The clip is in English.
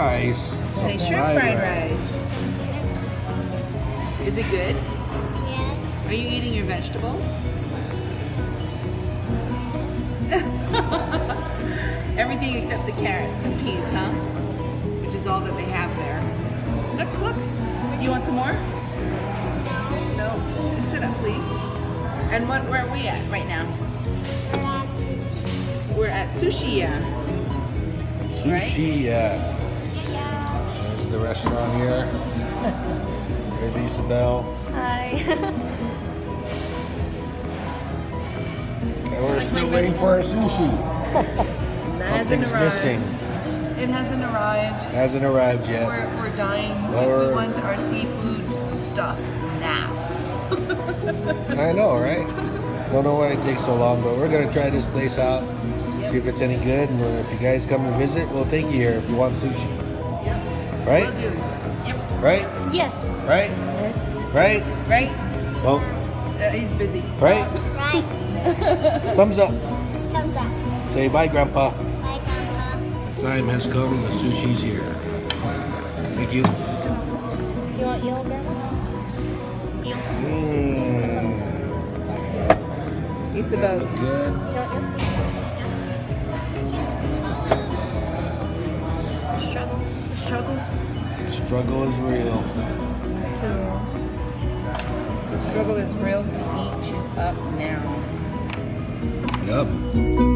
rice. Say Some shrimp fried rice. Is it good? Yes. Are you eating your vegetables? Everything except the carrots and peas, huh? Which is all that they have there. Look, look. Do you want some more? No. No. Just sit up, please. And what, where are we at right now? We're at Sushi Ya. Sushi, restaurant here. There's Isabel. Hi. And we're still waiting for our sushi. Hasn't Something's arrived. missing. It hasn't arrived. Hasn't arrived yet. We're, we're dying. We, we want our seafood stuff now. I know, right? Don't know why it takes so long, but we're gonna try this place out. See if it's any good, and if you guys come and visit, we'll take you here if you want sushi. Right? We'll do. Yep. Right? yes. Right? Yes. Right? Right? Well, Uh, he's busy. right? Right. Thumbs up. Thumbs up. Say bye, Grandpa. Bye, Grandpa. Time has come. The sushi's here. Thank you. Do you want yellow, Grandpa? Yellow. Mmm. Isabel. Good. Struggles. Struggles. Struggle is real. The struggle is real to eat you up now. Yup.